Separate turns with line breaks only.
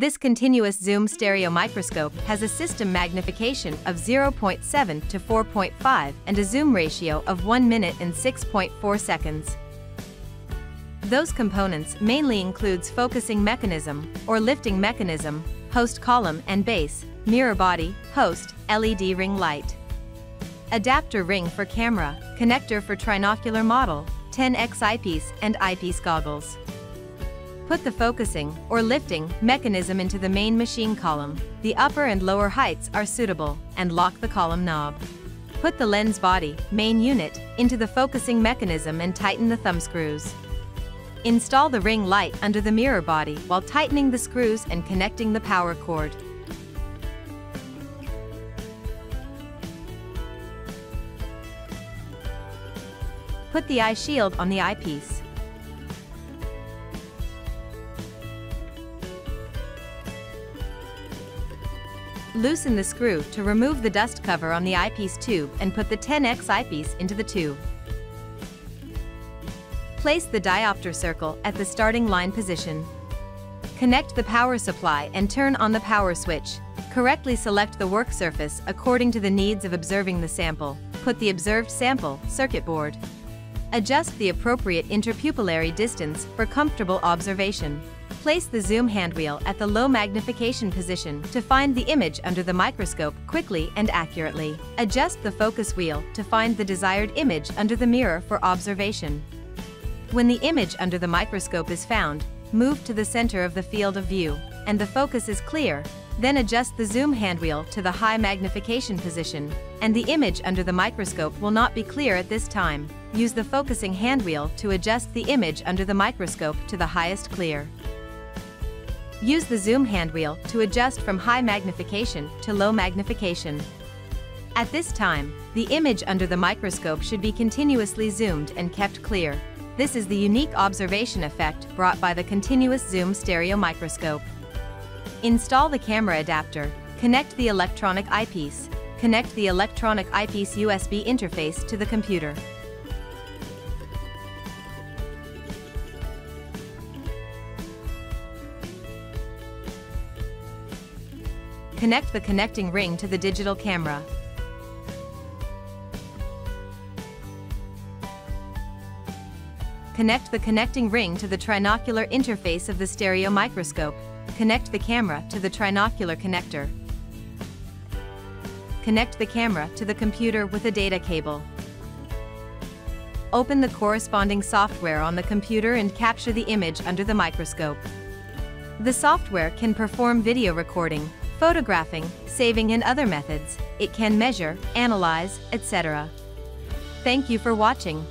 This continuous zoom stereo microscope has a system magnification of 0.7 to 4.5 and a zoom ratio of 1 minute and 6.4 seconds. Those components mainly includes focusing mechanism, or lifting mechanism, host column and base, mirror body, host, LED ring light. Adapter ring for camera, connector for trinocular model, 10x eyepiece and eyepiece goggles. Put the focusing, or lifting, mechanism into the main machine column. The upper and lower heights are suitable, and lock the column knob. Put the lens body, main unit, into the focusing mechanism and tighten the thumb screws. Install the ring light under the mirror body while tightening the screws and connecting the power cord. Put the eye shield on the eyepiece. Loosen the screw to remove the dust cover on the eyepiece tube and put the 10X eyepiece into the tube. Place the diopter circle at the starting line position. Connect the power supply and turn on the power switch. Correctly select the work surface according to the needs of observing the sample. Put the observed sample, circuit board. Adjust the appropriate interpupillary distance for comfortable observation. Place the zoom handwheel at the low magnification position to find the image under the microscope quickly and accurately. Adjust the focus wheel to find the desired image under the mirror for observation. When the image under the microscope is found, move to the center of the field of view, and the focus is clear, then adjust the zoom handwheel to the high magnification position, and the image under the microscope will not be clear at this time. Use the focusing handwheel to adjust the image under the microscope to the highest clear. Use the zoom handwheel to adjust from high magnification to low magnification. At this time, the image under the microscope should be continuously zoomed and kept clear. This is the unique observation effect brought by the continuous zoom stereo microscope. Install the camera adapter, connect the electronic eyepiece, connect the electronic eyepiece USB interface to the computer. Connect the connecting ring to the digital camera. Connect the connecting ring to the trinocular interface of the stereo microscope. Connect the camera to the trinocular connector. Connect the camera to the computer with a data cable. Open the corresponding software on the computer and capture the image under the microscope. The software can perform video recording, photographing, saving and other methods. It can measure, analyze, etc. Thank you for watching.